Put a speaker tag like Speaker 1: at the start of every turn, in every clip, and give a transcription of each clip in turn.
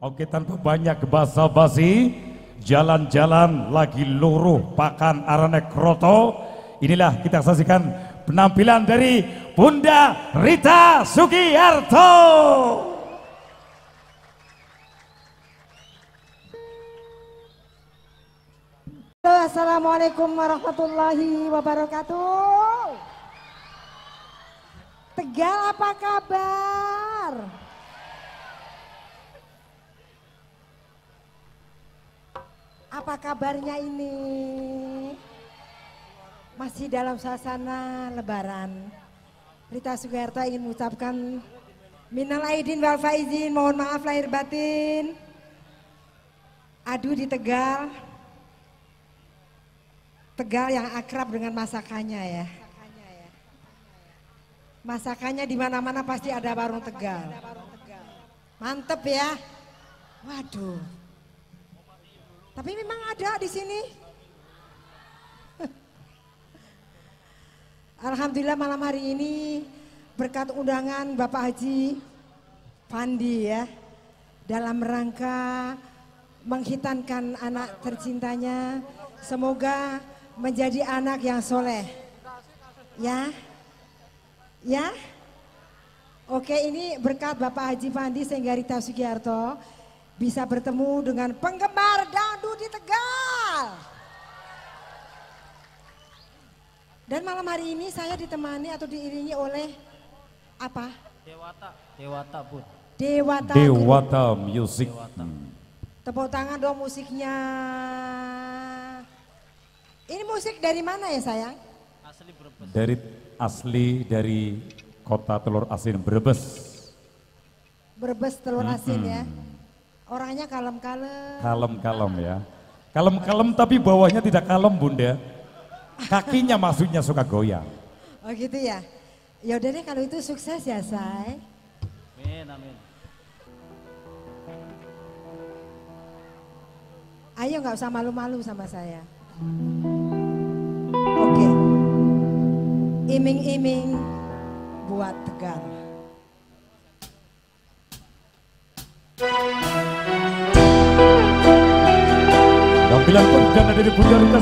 Speaker 1: Oke tanpa banyak basa-basi, jalan-jalan lagi luruh pakan arane kroto. Inilah kita saksikan penampilan dari Bunda Rita Sugiyarto.
Speaker 2: Halo, Assalamualaikum warahmatullahi wabarakatuh. Tegal apa kabar? Apa kabarnya ini? Masih dalam suasana lebaran. Rita Sugiharto ingin mengucapkan minal aidin wal faizin, mohon maaf lahir batin. Aduh di Tegal, Tegal yang akrab dengan masakannya ya. Masakannya di mana-mana pasti ada warung Tegal. Mantep ya. Waduh. Tapi memang ada di sini. Alhamdulillah malam hari ini berkat undangan Bapak Haji Pandi ya dalam rangka menghitankan anak tercintanya. Semoga menjadi anak yang soleh. Ya? Ya? Oke ini berkat Bapak Haji Pandi sehingga Rita Sugiharto bisa bertemu dengan penggemar dangdut di Tegal dan malam hari ini saya ditemani atau diiringi oleh apa
Speaker 3: Dewata, Dewata Bun.
Speaker 2: Dewata
Speaker 1: Dewata Music.
Speaker 3: Dewata.
Speaker 2: Tepuk tangan dong musiknya. Ini musik dari mana ya sayang?
Speaker 3: Asli Brebes.
Speaker 1: Dari asli dari kota Telur Asin Brebes.
Speaker 2: Brebes telur asin ya. Orangnya kalem-kalem.
Speaker 1: Kalem-kalem ya. Kalem-kalem tapi bawahnya tidak kalem bunda. Kakinya maksudnya suka goyang.
Speaker 2: Oh gitu ya. Ya udah deh kalau itu sukses ya say.
Speaker 3: Amin, amin.
Speaker 2: Ayo nggak usah malu-malu sama saya. Oke. Iming-iming buat tegar.
Speaker 1: Tampilan perdana dari Bunda Rita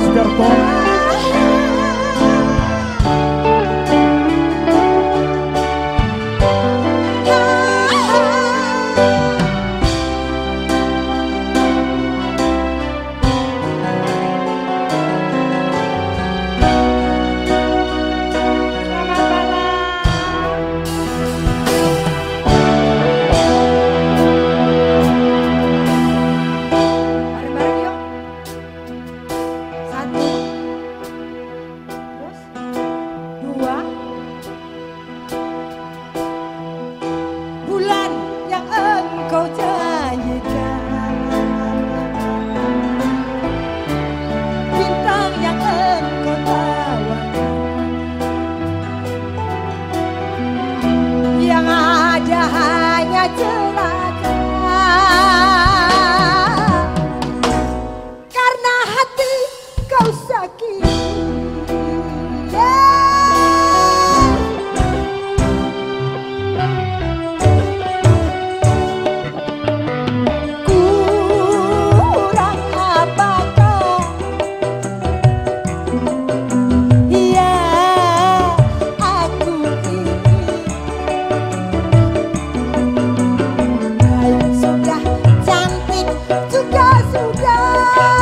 Speaker 2: 想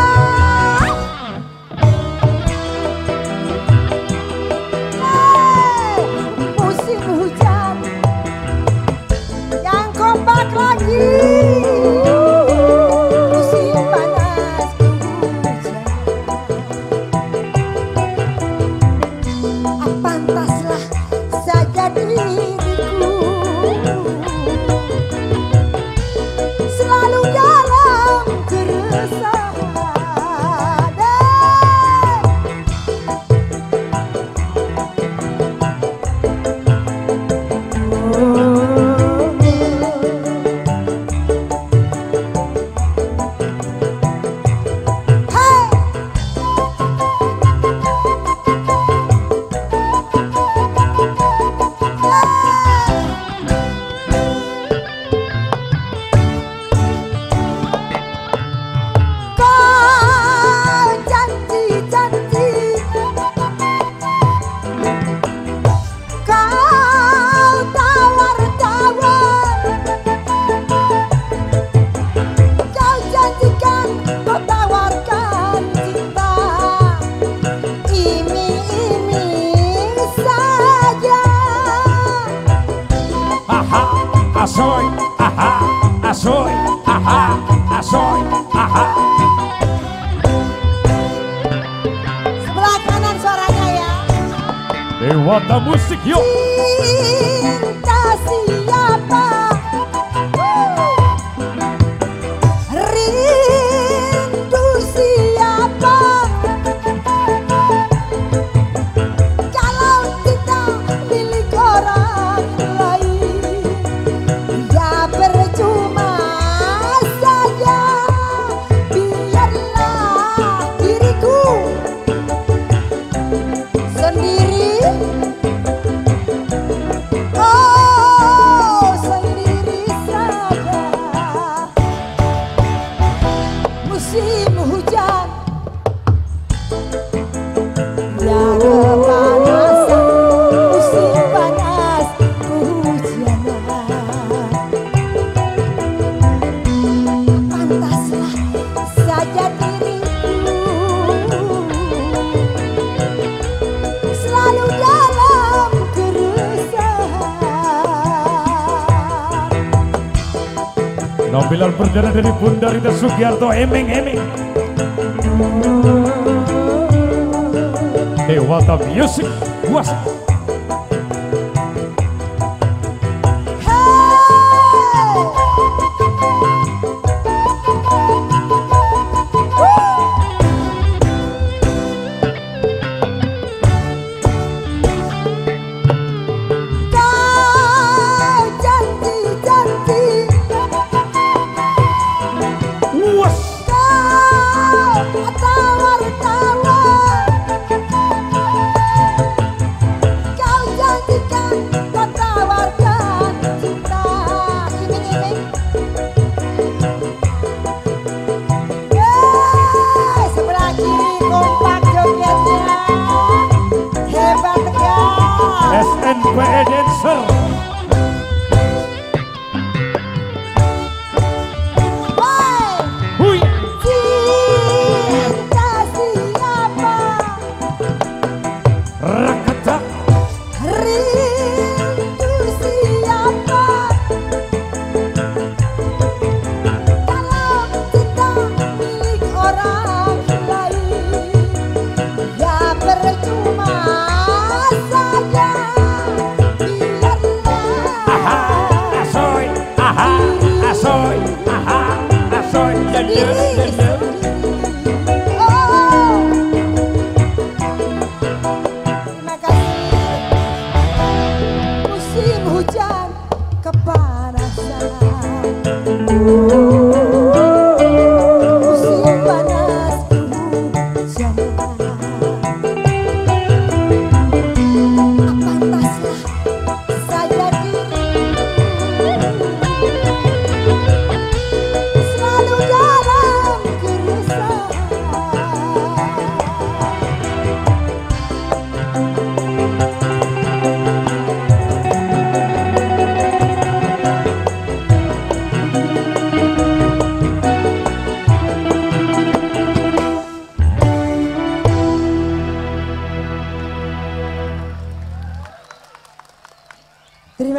Speaker 2: soy,
Speaker 1: ajá, a soy, ajá.
Speaker 2: Sebelah kanan suaranya ya.
Speaker 1: Dewata musik yuk.
Speaker 2: Cinta.
Speaker 1: Tampilan berjalan dari Bunda Rita Sugiarto Emeng-emeng Dewata Music
Speaker 2: Wasik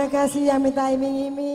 Speaker 2: kasih ya minta iming-iming.